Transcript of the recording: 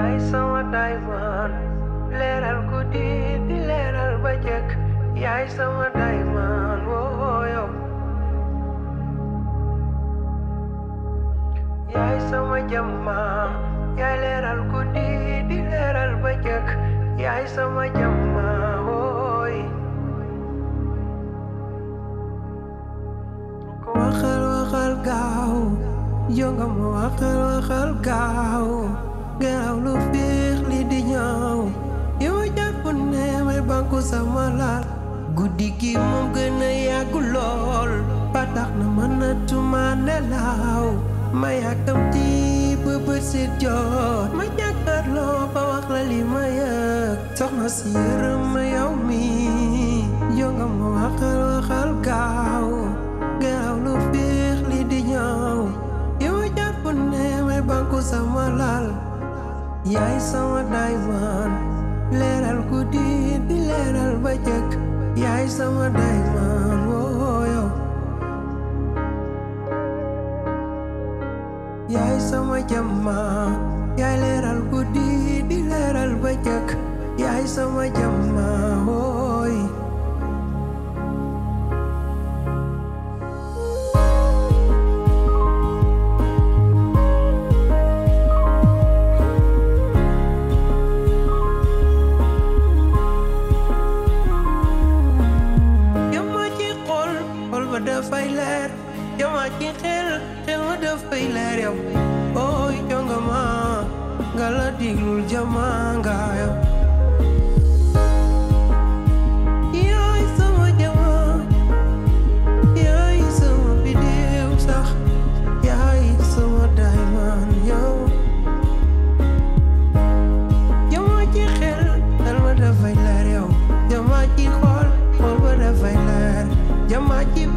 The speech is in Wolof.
yaay sama daymaan leeral guddi di leeral ba jëkk yaay sama daymaan woo yow yaay sama jamma yaay leeral guddi di leeral ba jëkk yaay sama jamma wooy waxal waxal gaaw yo nga ma waxal waxal gaaw gaaw lu féex li di ñaaw yow jàpp ne may banku sama laal guddi gi moom gën a yàgg lool ba tax na mënatuma nelaw ma yàkkamti ba bët set jot ma jàkkaarloo ba wax la li ma yëg soxna si yërëm ma yow mi yow nga ma waxal waxal gaaw gaaw lu féex li di ñaaw yow jàpp ne may banku sama laal yaay sama daymaan leeral guddi bi leeral ba jëkk yaay sama oh yo. yaay sama jamma yaay leeral guddi bi leeral ba jëkk yaay sama jamma oh. bàyyi xel ma def leer yow ooy jongama nga la diglul jama nga yow You're my